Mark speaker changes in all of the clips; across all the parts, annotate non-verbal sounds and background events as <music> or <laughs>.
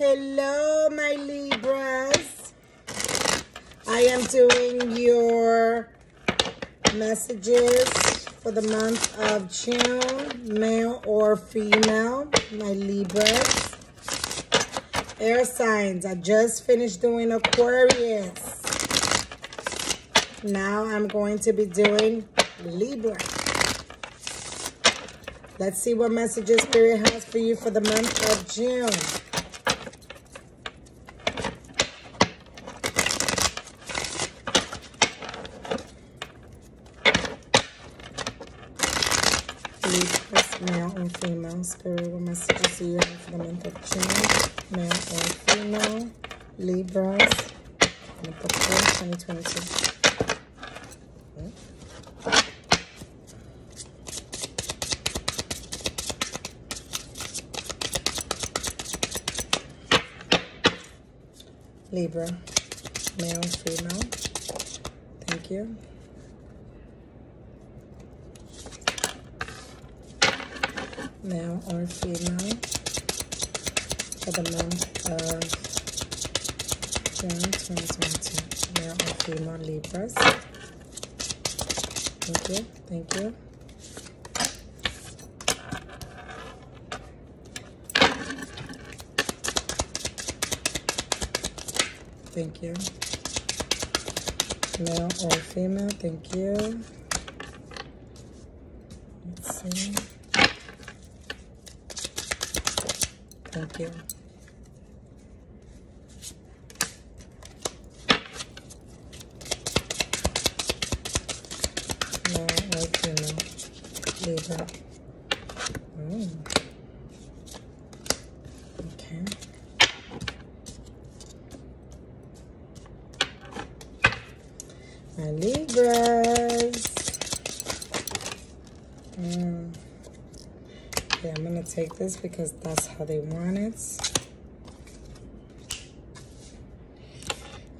Speaker 1: Hello, my Libras. I am doing your messages for the month of June, male or female, my Libras. Air signs, I just finished doing Aquarius. Now I'm going to be doing Libra. Let's see what messages Spirit has for you for the month of June. Libras, male or female. Spirit, do you have for the month of June? Male or female. Libras. Of June 2022. Libra, male, female. Thank you. Male or female for the month of June 2022. Male or female Libras. Thank you. Thank you. Thank you. Male or female, thank you. Let's see. Thank you. Or female, Libra. Oh. Okay. My Libras. Mm. Okay, I'm to take this because that's how they want it.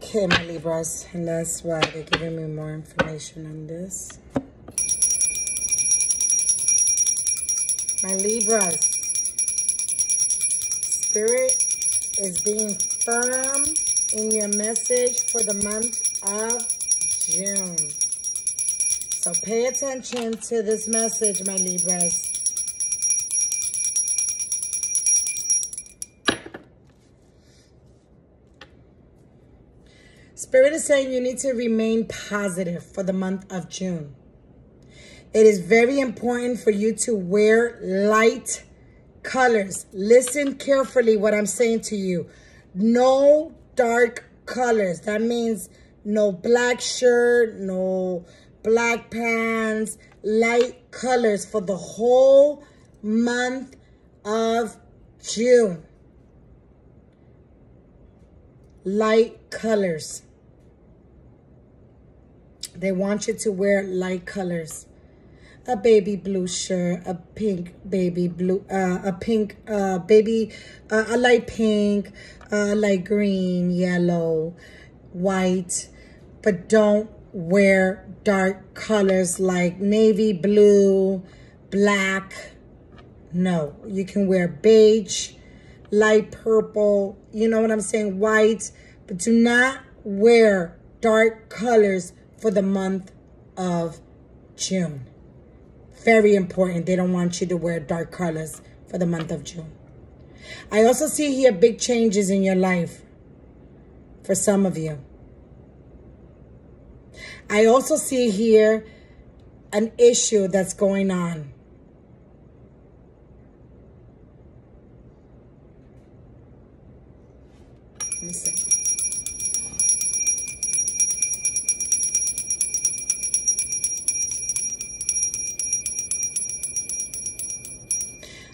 Speaker 1: Okay, my Libras. And that's why they're giving me more information on this. My Libras. Spirit is being firm in your message for the month of June. So pay attention to this message, my Libras. Spirit is saying you need to remain positive for the month of June. It is very important for you to wear light colors. Listen carefully what I'm saying to you. No dark colors. That means no black shirt, no black pants, light colors for the whole month of June. Light colors. They want you to wear light colors. A baby blue shirt, a pink baby blue, uh, a pink uh, baby, uh, a light pink, uh, light green, yellow, white, but don't wear dark colors like navy blue, black. No, you can wear beige, light purple, you know what I'm saying, white, but do not wear dark colors for the month of June. Very important. They don't want you to wear dark colors for the month of June. I also see here big changes in your life for some of you. I also see here an issue that's going on.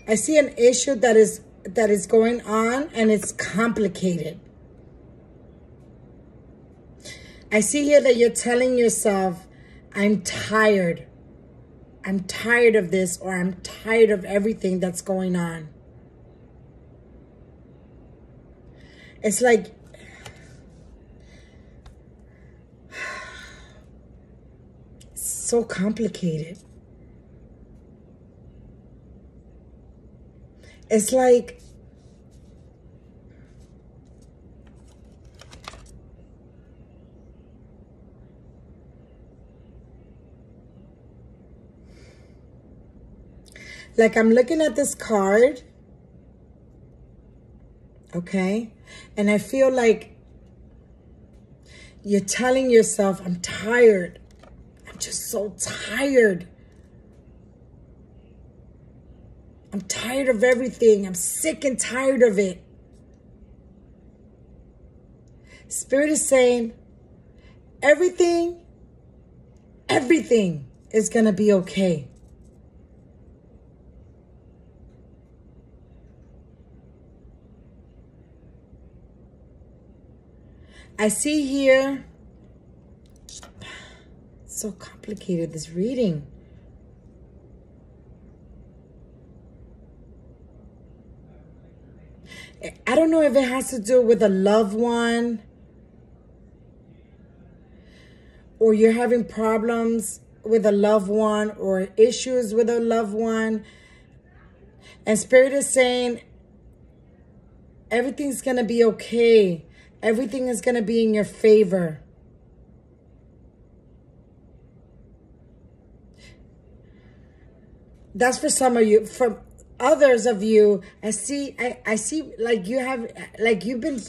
Speaker 1: I see an issue that is that is going on and it's complicated. I see here that you're telling yourself, I'm tired. I'm tired of this or I'm tired of everything that's going on. It's like <sighs> so complicated. It's like like I'm looking at this card, okay? And I feel like you're telling yourself, I'm tired. I'm just so tired. I'm tired of everything. I'm sick and tired of it. Spirit is saying, everything, everything is going to be okay. I see here, so complicated, this reading. I don't know if it has to do with a loved one or you're having problems with a loved one or issues with a loved one. And Spirit is saying everything's going to be okay. Everything is going to be in your favor. That's for some of you. For others of you, I see, I, I see like you have, like you've been, <sighs>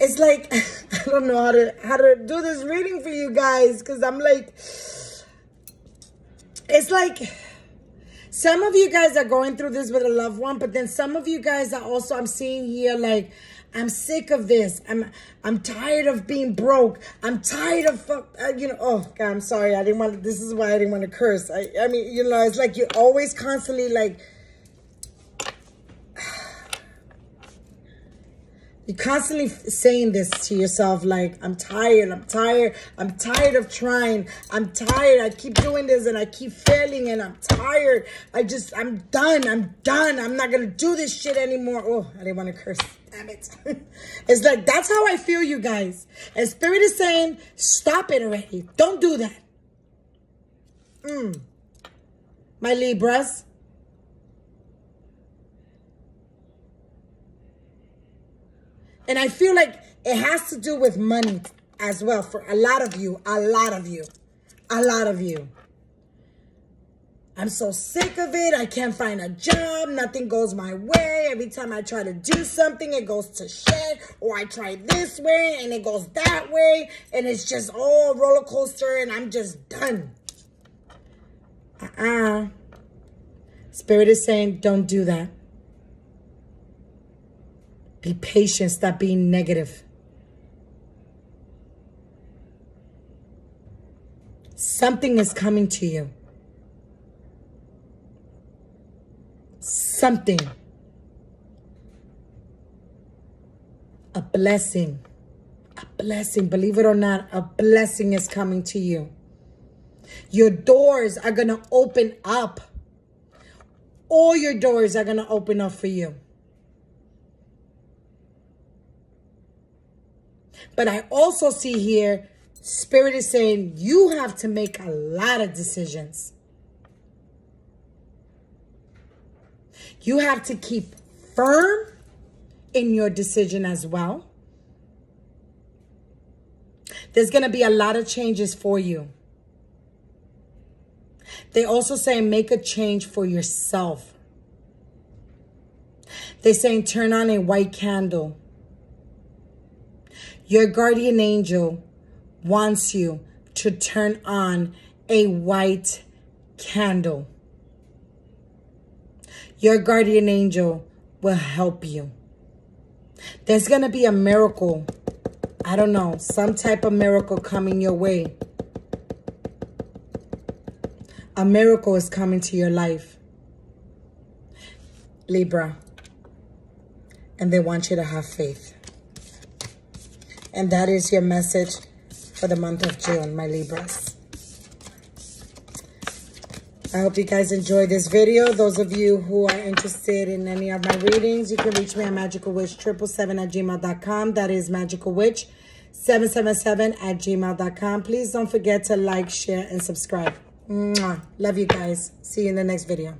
Speaker 1: it's like, <laughs> I don't know how to, how to do this reading for you guys. Cause I'm like, it's like, some of you guys are going through this with a loved one, but then some of you guys are also, I'm seeing here like, I'm sick of this. I'm I'm tired of being broke. I'm tired of. Uh, you know. Oh God, I'm sorry. I didn't want. To, this is why I didn't want to curse. I I mean, you know, it's like you're always constantly like. You're constantly saying this to yourself, like, I'm tired, I'm tired, I'm tired of trying, I'm tired, I keep doing this and I keep failing and I'm tired. I just, I'm done, I'm done, I'm not gonna do this shit anymore. Oh, I didn't want to curse. Damn it. <laughs> it's like, that's how I feel, you guys. And Spirit is saying, stop it already. Don't do that. Mm. My Libras. And I feel like it has to do with money as well for a lot of you, a lot of you, a lot of you. I'm so sick of it. I can't find a job. Nothing goes my way. Every time I try to do something, it goes to shit. Or I try this way and it goes that way. And it's just all roller coaster and I'm just done. Uh-uh. Spirit is saying, don't do that. Be patient. Stop being negative. Something is coming to you. something. A blessing. A blessing. Believe it or not, a blessing is coming to you. Your doors are going to open up. All your doors are going to open up for you. But I also see here, Spirit is saying you have to make a lot of decisions. You have to keep firm in your decision as well. There's going to be a lot of changes for you. They also say make a change for yourself. They're saying turn on a white candle. Your guardian angel wants you to turn on a white candle. Your guardian angel will help you. There's going to be a miracle. I don't know, some type of miracle coming your way. A miracle is coming to your life. Libra. And they want you to have faith. And that is your message for the month of June, my Libras. I hope you guys enjoyed this video. Those of you who are interested in any of my readings, you can reach me at magicalwitch777 at gmail.com. That is magicalwitch777 at gmail.com. Please don't forget to like, share, and subscribe. Mwah. Love you guys. See you in the next video.